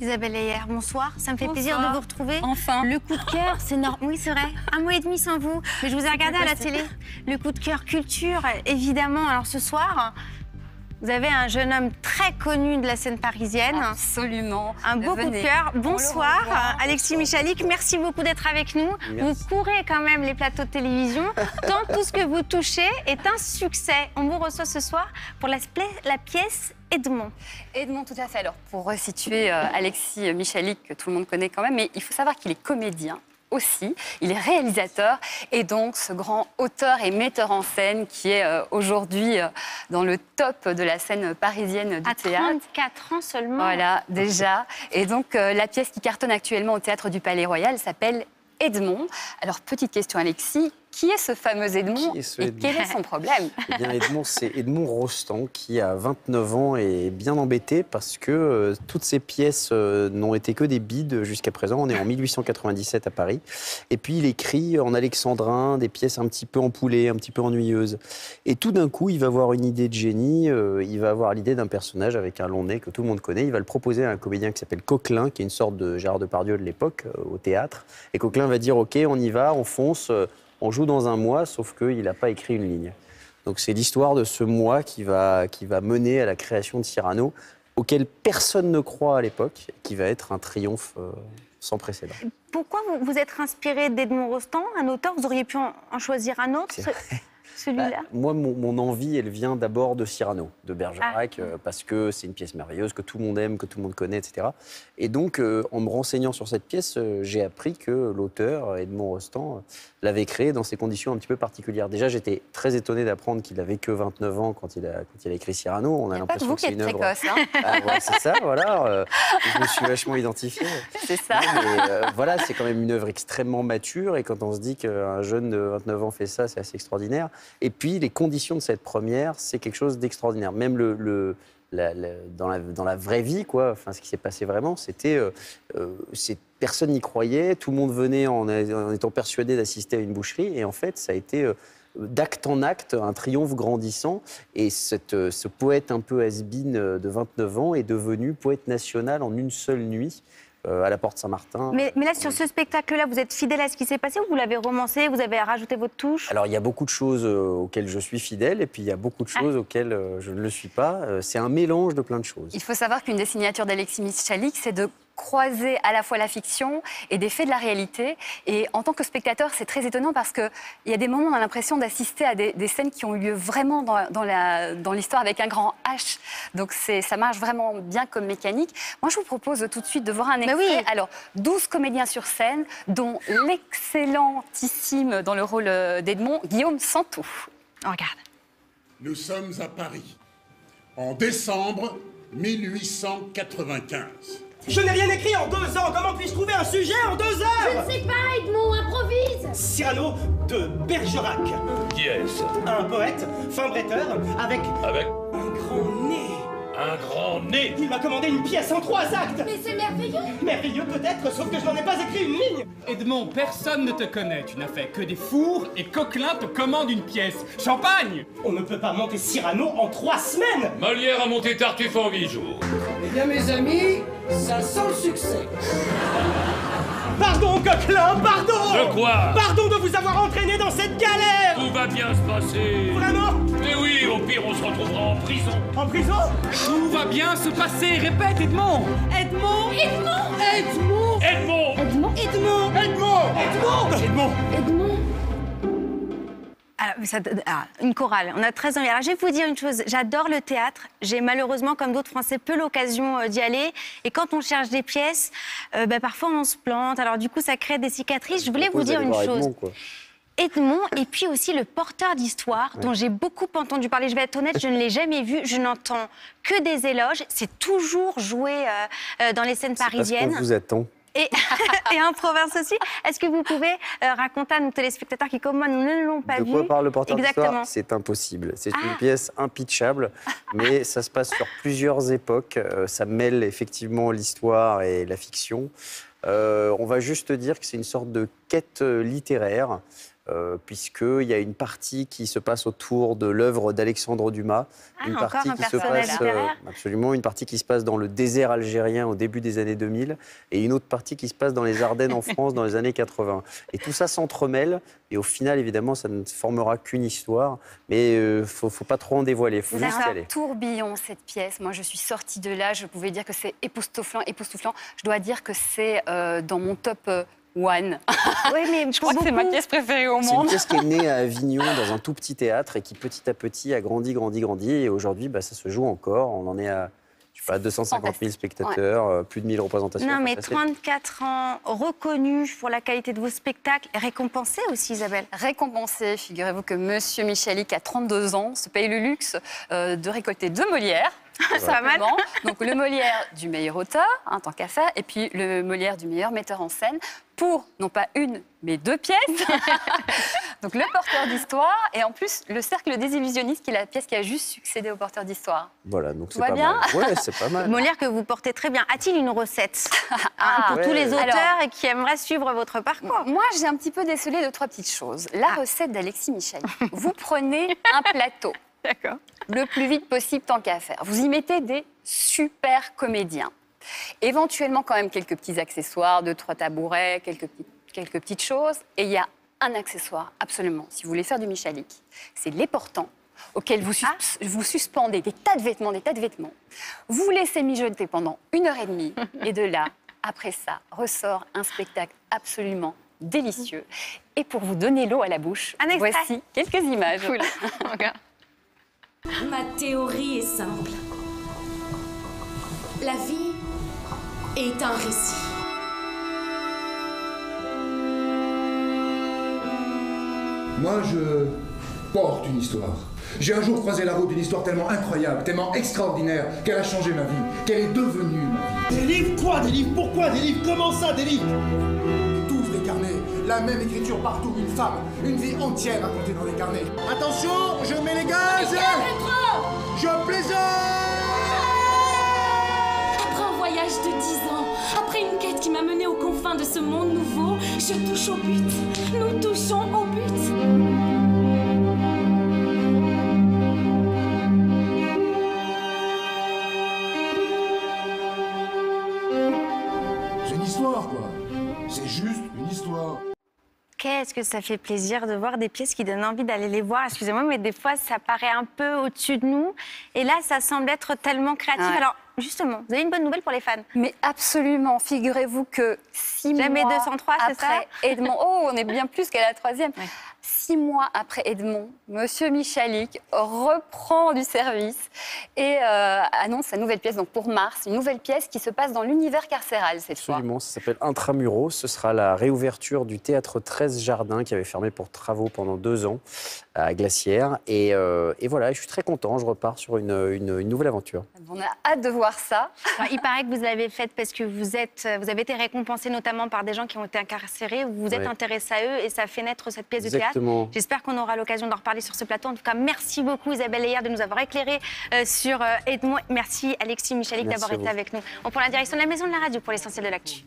Isabelle Ayer, bonsoir. Ça me fait plaisir de vous retrouver. Enfin. Le coup de cœur, c'est normal. Oui, c'est vrai. Un mois et demi sans vous. Mais je vous ai regardé à la télé. Le coup de cœur culture, évidemment. Alors ce soir, vous avez un jeune homme très connu de la scène parisienne. Absolument. Un beau coup de cœur. Bonsoir. Alexis Michalik. Merci beaucoup d'être avec nous. Vous courez quand même les plateaux de télévision. Tant tout ce que vous touchez est un succès. On vous reçoit ce soir pour la pièce Edmond. Edmond, tout à fait. Alors, pour resituer euh, Alexis Michalik, que tout le monde connaît quand même, mais il faut savoir qu'il est comédien aussi, il est réalisateur et donc ce grand auteur et metteur en scène qui est euh, aujourd'hui euh, dans le top de la scène parisienne du À théâtre. 34 ans seulement. Voilà, déjà. Et donc, la pièce qui cartonne actuellement au théâtre du Palais Royal s'appelle Edmond. Alors, petite question, Alexis. Qui est ce fameux Edmond Qui est ce et Edmond quel est son problème Eh bien, Edmond, c'est Edmond Rostand qui, à 29 ans, est bien embêté parce que euh, toutes ses pièces euh, n'ont été que des bides jusqu'à présent. On est en 1897 à Paris. Et puis, il écrit en alexandrin des pièces un petit peu empoulées, un petit peu ennuyeuses. Et tout d'un coup, il va avoir une idée de génie. euh, il va avoir l'idée d'un personnage avec un long nez que tout le monde connaît. Il va le proposer à un comédien qui s'appelle Coquelin, qui est une sorte de Gérard Depardieu de l'époque, au théâtre. Et Coquelin va dire OK, on y va, on fonce. On joue dans un mois, sauf qu'il n'a pas écrit une ligne. Donc c'est l'histoire de ce mois qui va, qui va mener à la création de Cyrano, auquel personne ne croit à l'époque, et qui va être un triomphe euh, sans précédent. Pourquoi vous vous êtes inspiré d'Edmond Rostand, un auteur? Vous auriez pu en, en choisir un autre, celui-là Bah, moi, mon, mon envie, elle vient d'abord de Cyrano, de Bergerac, Ah. euh, parce que c'est une pièce merveilleuse que tout le monde aime, que tout le monde connaît, etc. Et donc, euh, en me renseignant sur cette pièce, euh, j'ai appris que l'auteur, Edmond Rostand, l'avait créée dans ces conditions un petit peu particulières. Déjà, j'étais très étonné d'apprendre qu'il avait que 29 ans quand il a, quand il a écrit Cyrano. On a l'impression que c'est une œuvre. précoce, hein Ah, ouais, c'est ça, voilà. je me suis vachement identifié. c'est ça. Non, mais, voilà, c'est quand même une œuvre extrêmement mature. Et quand on se dit qu'un jeune de 29 ans fait ça, c'est assez extraordinaire. Et puis, les conditions de cette première, c'est quelque chose d'extraordinaire. Même le, dans, la, vraie vie, quoi, enfin, ce qui s'est passé vraiment, c'était. euh, euh, personne n'y croyait. Tout le monde venait en, étant persuadé d'assister à une boucherie. Et en fait, ça a été. euh, d'acte en acte, un triomphe grandissant. Et euh, ce poète un peu euh, de 29 ans est devenu poète national en une seule nuit à la Porte Saint-Martin. mais, mais là, sur ce spectacle-là, vous êtes fidèle à ce qui s'est passé ou vous l'avez romancé, vous avez rajouté votre touche? Alors, il y a beaucoup de choses euh, auxquelles je suis fidèle et puis il y a beaucoup de choses Ah. auxquelles euh, je ne le suis pas. Euh, c'est un mélange de plein de choses. Il faut savoir qu'une des signatures d'Alexis Michalik, c'est de croiser à la fois la fiction et des faits de la réalité. Et en tant que spectateur, c'est très étonnant parce qu'il y a des moments où on a l'impression d'assister à des, des scènes qui ont eu lieu vraiment dans, dans l'histoire avec un grand H. Donc c'est- ça marche vraiment bien comme mécanique. Moi, je vous propose tout de suite de voir un extrait. oui. Alors, 12 comédiens sur scène, dont l'excellentissime dans le rôle euh, d'Edmond, Guillaume Santou. On regarde. Nous sommes à Paris, en décembre 1895. Je n'ai rien écrit en deux ans. Comment puis-je trouver un sujet en deux heures Je sais pas, Edmond, improvise Cyrano de Bergerac. Qui est-ce Un poète, fin bretteur, avec Avec un grand nez. un grand nez Il m'a commandé une pièce en trois actes. Mais c'est merveilleux Merveilleux peut-être, sauf que je n'en ai pas écrit une ligne. Edmond, personne ne te connaît. Tu n'as fait que des fours et Coquelin te commande une pièce. Champagne On ne peut pas monter Cyrano en trois semaines. Molière a monté Tartuffe en huit jours. Eh bien, mes amis, ça sent le succès. Pardon, Coquelin, pardon De quoi Pardon de vous avoir entraîné dans cette galère Tout va bien se passer. Vraiment Mais oui, au pire, on se retrouvera en prison. En prison Tout va bien se passer. Répète, Edmond Edmond Edmond Edmond Edmond Edmond Edmond Edmond Edmond Edmond Alors, ça- ah, une chorale, on a très envie. Alors, je vais vous dire une chose, j'adore le théâtre. J'ai malheureusement, comme d'autres Français, peu l'occasion euh, d'y aller. Et quand on cherche des pièces, euh, bah, parfois on se plante. Alors, du coup, ça crée des cicatrices. Je voulais vous dire une chose. Edmond, quoi. Edmond, et puis aussi le porteur d'histoire, dont j'ai beaucoup entendu parler. Je vais être honnête, je ne l'ai jamais vu. Je n'entends que des éloges. C'est toujours joué euh, dans les scènes Parce qu'on parisiennes. vous attend. Et, et en province aussi. Est-ce que vous pouvez euh, raconter à nos téléspectateurs qui, comme moi, ne l'ont pas De vu quoi parle le porteur Exactement. d'histoire C'est impossible. C'est Ah. une pièce impitchable, mais ça se passe sur plusieurs époques. Euh, ça mêle effectivement l'histoire et la fiction. Euh, on va juste dire que c'est une sorte de quête littéraire. Euh, puisqu'il y a une partie qui se passe autour de l'œuvre d'Alexandre Dumas, Ah, une partie un qui se passe euh, absolument, une partie qui se passe dans le désert algérien au début des années 2000, et une autre partie qui se passe dans les Ardennes en France dans les années 80. Et tout ça s'entremêle, et au final, évidemment, ça ne formera qu'une histoire, mais il ne faut, faut pas trop en dévoiler, il faut juste un aller. tourbillon, cette pièce. Moi, je suis sortie de là, je pouvais dire que c'est époustouflant, époustouflant. Je dois dire que c'est euh, dans mon top euh, one. Oui, mais je crois que c'est ma pièce préférée au C'est une monde. pièce qui est née à Avignon dans un tout petit théâtre et qui petit à petit a grandi, grandi, grandi. Et aujourd'hui, bah, ça se joue encore. On en est à je sais pas, 250 000 spectateurs, euh, plus de 1000 représentations. Non, mais ça, c'est- 34 ans, reconnus pour la qualité de vos spectacles, récompensés aussi, Isabelle. Récompensé, figurez-vous que Monsieur Michalik, à 32 ans, se paye le luxe euh, de récolter deux Molières. C'est pas mal. Donc le Molière du meilleur auteur, hein, tant qu'à faire, et puis le Molière du meilleur metteur en scène pour non pas une, mais deux pièces. Donc le porteur d'histoire et en plus le cercle des illusionnistes, qui est la pièce qui a juste succédé au porteur d'histoire. Voilà, donc c'est va pas bien mal. Ouais, c'est pas mal. Molière que vous portez très bien. A-t-il une recette hein, Ah, pour tous ouais. les auteurs Alors- qui aimeraient suivre votre parcours? Moi, j'ai un petit peu décelé de trois petites choses. La recette d'Alexis Michel. Vous prenez un plateau. D'accord. le plus vite possible tant qu'à faire. Vous y mettez des super comédiens. Éventuellement quand même quelques petits accessoires, deux, trois tabourets, quelques, petites choses. Et il y a un accessoire, absolument, si vous voulez faire du Michalik, c'est les portants auxquels vous, sus- vous suspendez des tas de vêtements, des tas de vêtements. Vous laissez mijoter pendant une heure et demie. et de là, après ça, ressort un spectacle absolument délicieux. Et pour vous donner l'eau à la bouche, Un voici quelques images. Ma théorie est simple. La vie est un récit. Moi, je porte une histoire. J'ai un jour croisé la route d'une histoire tellement incroyable, tellement extraordinaire, qu'elle a changé ma vie, qu'elle est devenue ma vie. Des livres quoi? Des livres pourquoi? Des livres comment ça? Des livres? La même écriture partout, une femme, une vie entière racontée dans les carnets. Attention, je mets les gaz Je plaisante Après un voyage de 10 ans, après une quête qui m'a mené aux confins de ce monde nouveau, je touche au but. Nous touchons au but. C'est une histoire, quoi. C'est juste une histoire. Qu'est-ce que ça fait plaisir de voir des pièces qui donnent envie d'aller les voir? Excusez-moi, mais des fois, ça paraît un peu au-dessus de nous. Et là, ça semble être tellement créatif. Ouais. Alors, justement, vous avez une bonne nouvelle pour les fans. Mais absolument, figurez-vous que six Jamais mois 203, c'est ça? après Edmond, oh, on est bien plus qu'à la troisième. Six mois après Edmond, Monsieur Michalik reprend du service et euh, annonce sa nouvelle pièce, donc pour mars, une nouvelle pièce qui se passe dans l'univers carcéral cette fois. Absolument, ça s'appelle Intramuros. Ce sera la réouverture du théâtre 13 Jardins qui avait fermé pour travaux pendant deux ans à Glacière. Et, euh, et voilà, je suis très content. Je repars sur une, une- une nouvelle aventure. On a hâte de voir ça. Alors, il paraît que vous l'avez faite parce que vous, êtes, vous avez été récompensé notamment par des gens qui ont été incarcérés. Vous vous êtes intéressé à eux et ça a fait naître cette pièce de théâtre. J'espère qu'on aura l'occasion d'en reparler sur ce plateau. En tout cas, merci beaucoup Isabelle Leyer de nous avoir éclairé euh, sur euh, Edmond. Merci Alexis Michalik d'avoir été avec nous. On prend la direction de la maison de la radio pour l'essentiel de l'actu.